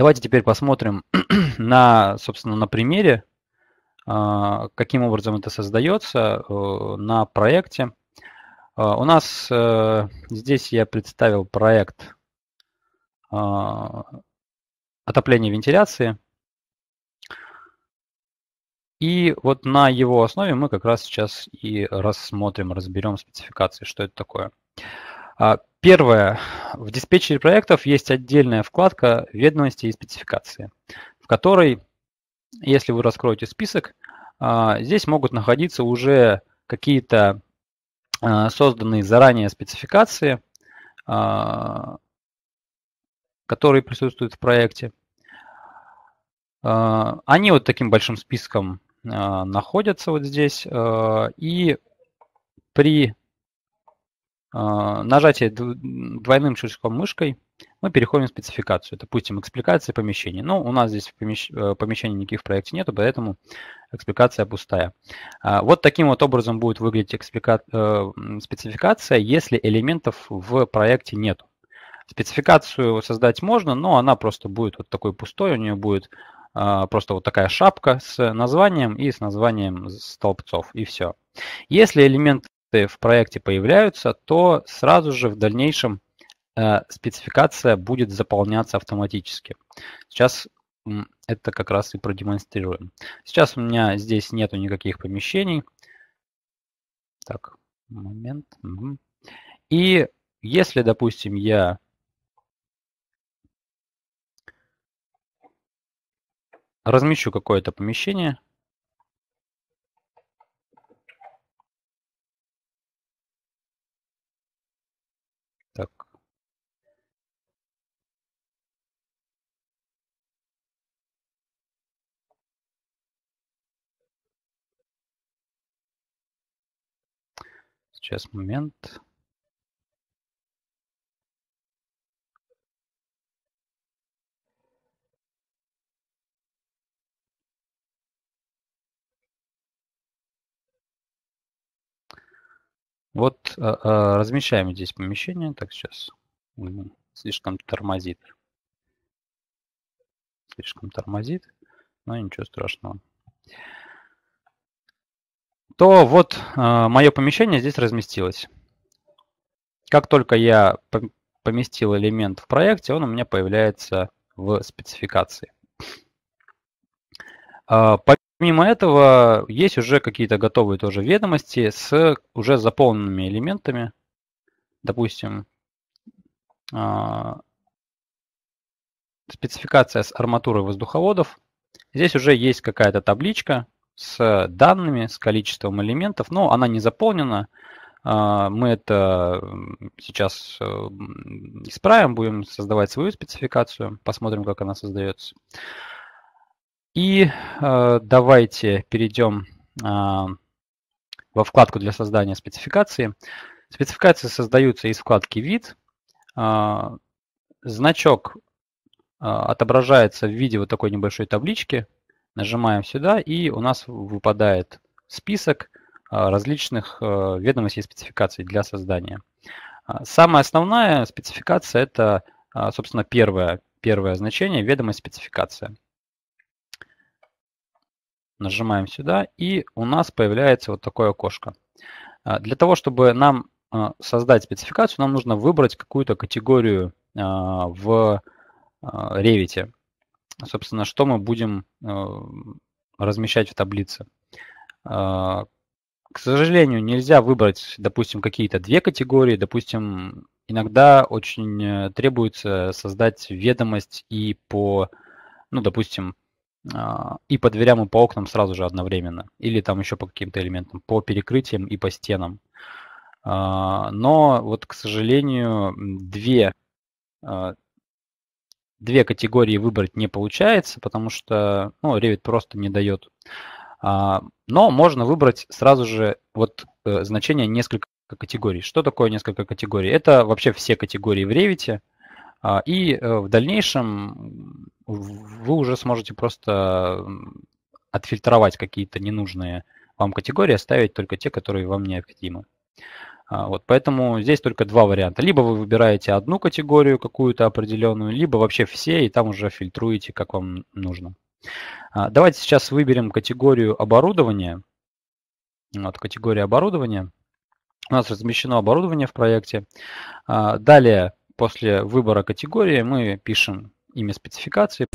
Давайте теперь посмотрим на, собственно, на примере, а, каким образом это создается э, на проекте. А, у нас э, здесь я представил проект а, отопления вентиляции. И вот на его основе мы как раз сейчас и рассмотрим, разберем спецификации, что это такое. Первое. В диспетчере проектов есть отдельная вкладка «Ведомости и спецификации», в которой, если вы раскроете список, а, здесь могут находиться уже какие-то а, созданные заранее спецификации, а, которые присутствуют в проекте. Они вот таким большим списком находятся вот здесь. И при нажатие двойным щелчком мышкой мы переходим в спецификацию. Допустим, экспликация помещений. Но у нас здесь помещ... Э, помещений никаких в проекте нету, поэтому экспликация пустая. А, вот таким вот образом будет выглядеть эксплика... Э, спецификация, если элементов в проекте нету. Спецификацию создать можно, но она просто будет вот такой пустой, у нее будет а, просто вот такая шапка с названием и с названием столбцов, и все. Если элемент в проекте появляются, то сразу же в дальнейшем э, спецификация будет заполняться автоматически. Сейчас это как раз и продемонстрируем. Сейчас у меня здесь нету никаких помещений. Так, момент. И если, допустим, я размещу какое-то помещение, Так. Сейчас момент. Вот э, э, размещаем здесь помещение. Так, сейчас слишком тормозит. Слишком тормозит, но ничего страшного. То вот э, мое помещение здесь разместилось. Как только я поместил элемент в проекте, он у меня появляется в спецификации. Помимо этого, есть уже какие-то готовые тоже ведомости с уже заполненными элементами. Допустим, а, спецификация с арматурой воздуховодов. Здесь уже есть какая-то табличка с данными, с количеством элементов, но она не заполнена. А, мы это сейчас э, исправим, будем создавать свою спецификацию, посмотрим, как она создается. И э, давайте перейдем э, во вкладку для создания спецификации. Спецификации создаются из вкладки «Вид». Э, значок э, отображается в виде вот такой небольшой таблички. Нажимаем сюда, и у нас выпадает список э, различных э, ведомостей и спецификаций для создания. Самая основная спецификация – это, собственно, первое, первое значение – ведомость спецификация. Нажимаем сюда, и у нас появляется вот такое окошко. А, для того, чтобы нам а, создать спецификацию, нам нужно выбрать какую-то категорию а, в Revit. Собственно, что мы будем размещать в таблице. К сожалению, нельзя выбрать, допустим, какие-то две категории. Допустим, иногда очень э, требуется создать ведомость и по, ну, допустим, и по дверям, и по окнам сразу же одновременно. Или там еще по каким-то элементам, по перекрытиям и по стенам. А, но вот, к сожалению, две, а, две категории выбрать не получается, потому что ну, Revit просто не дает. Но можно выбрать сразу же вот э, значение несколько категорий. Что такое несколько категорий? Это вообще все категории в Revit. И э, в дальнейшем вы уже сможете просто отфильтровать какие-то ненужные вам категории, оставить только те, которые вам необходимы. Вот, поэтому здесь только два варианта. Либо вы выбираете одну категорию какую-то определенную, либо вообще все, и там уже фильтруете, как вам нужно. Давайте сейчас выберем категорию оборудования. Вот, категория оборудования. У нас размещено оборудование в проекте. Далее, после выбора категории, мы пишем имя спецификации.